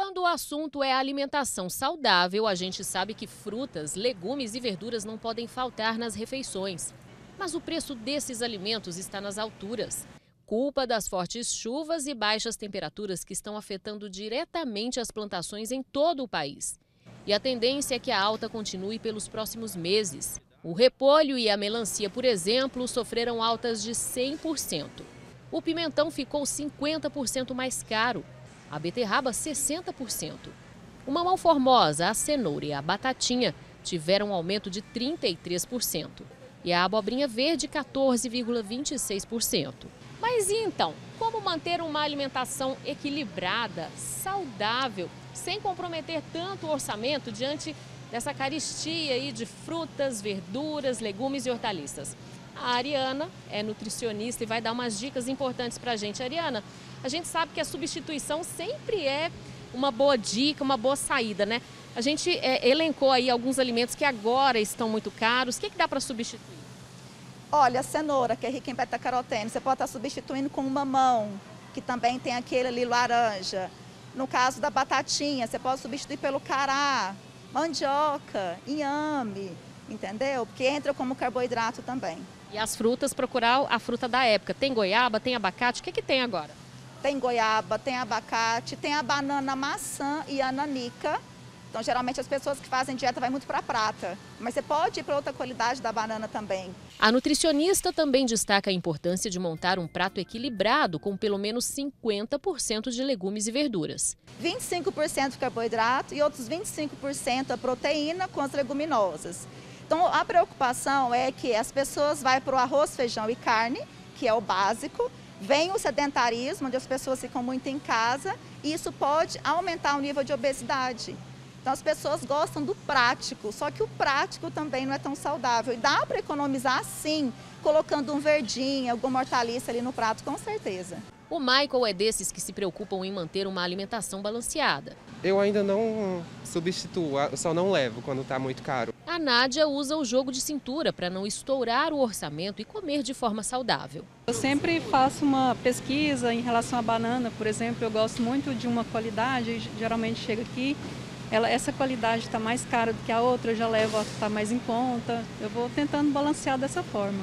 Quando o assunto é alimentação saudável, a gente sabe que frutas, legumes e verduras não podem faltar nas refeições. Mas o preço desses alimentos está nas alturas. Culpa das fortes chuvas e baixas temperaturas que estão afetando diretamente as plantações em todo o país. E a tendência é que a alta continue pelos próximos meses. O repolho e a melancia, por exemplo, sofreram altas de 100%. O pimentão ficou 50% mais caro a beterraba 60%. O mamão formosa, a cenoura e a batatinha tiveram um aumento de 33% e a abobrinha verde 14,26%. Mas e então, como manter uma alimentação equilibrada, saudável, sem comprometer tanto o orçamento diante dessa caristia aí de frutas, verduras, legumes e hortaliças? A Ariana é nutricionista e vai dar umas dicas importantes para a gente. Ariana, a gente sabe que a substituição sempre é uma boa dica, uma boa saída, né? A gente é, elencou aí alguns alimentos que agora estão muito caros. O que, é que dá para substituir? Olha, a cenoura, que é rica em beta-caroteno, você pode estar substituindo com o mamão, que também tem aquele ali laranja. No caso da batatinha, você pode substituir pelo cará, mandioca, inhame, entendeu? Porque entra como carboidrato também. E as frutas, procurar a fruta da época. Tem goiaba, tem abacate, o que, que tem agora? Tem goiaba, tem abacate, tem a banana maçã e a nanica. Então, geralmente, as pessoas que fazem dieta vai muito para prata. Mas você pode ir para outra qualidade da banana também. A nutricionista também destaca a importância de montar um prato equilibrado com pelo menos 50% de legumes e verduras. 25% carboidrato e outros 25% a proteína com as leguminosas. Então, a preocupação é que as pessoas vão para o arroz, feijão e carne, que é o básico, vem o sedentarismo, onde as pessoas ficam muito em casa, e isso pode aumentar o nível de obesidade. Então as pessoas gostam do prático, só que o prático também não é tão saudável. E dá para economizar sim, colocando um verdinho, alguma hortaliça ali no prato, com certeza. O Michael é desses que se preocupam em manter uma alimentação balanceada. Eu ainda não substituo, só não levo quando está muito caro. A Nádia usa o jogo de cintura para não estourar o orçamento e comer de forma saudável. Eu sempre faço uma pesquisa em relação à banana, por exemplo, eu gosto muito de uma qualidade, geralmente chega aqui, ela, essa qualidade está mais cara do que a outra, eu já levo a que está mais em conta. Eu vou tentando balancear dessa forma.